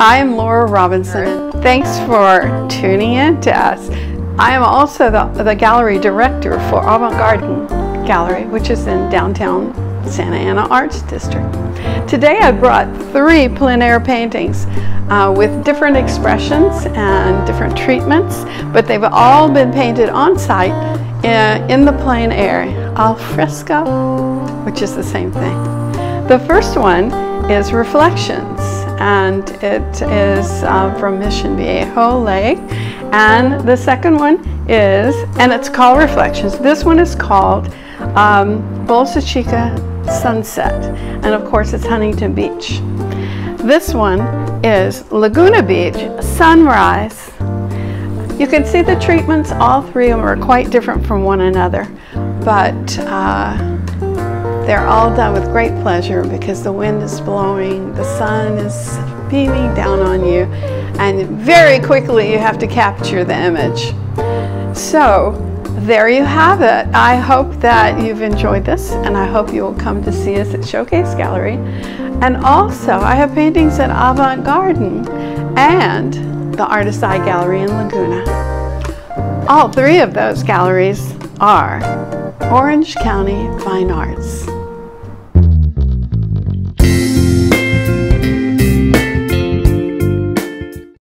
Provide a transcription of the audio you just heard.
I am Laura Robinson. Thanks for tuning in to us. I am also the, the gallery director for Avant Garden Gallery, which is in downtown Santa Ana Arts District. Today I brought three plein air paintings uh, with different expressions and different treatments, but they've all been painted on site in, uh, in the plein air, al fresco, which is the same thing. The first one is Reflections, and it is uh, from Mission Viejo Lake. And the second one is, and it's called Reflections. This one is called um, Bolsa Chica Sunset, and of course it's Huntington Beach. This one is Laguna Beach Sunrise. You can see the treatments, all three of them are quite different from one another, but uh, they're all done with great pleasure because the wind is blowing, the sun is beaming down on you, and very quickly you have to capture the image. So, there you have it. I hope that you've enjoyed this and I hope you will come to see us at Showcase Gallery. And also, I have paintings at Avant Garden and the Artist Eye Gallery in Laguna. All three of those galleries are Orange County Fine Arts.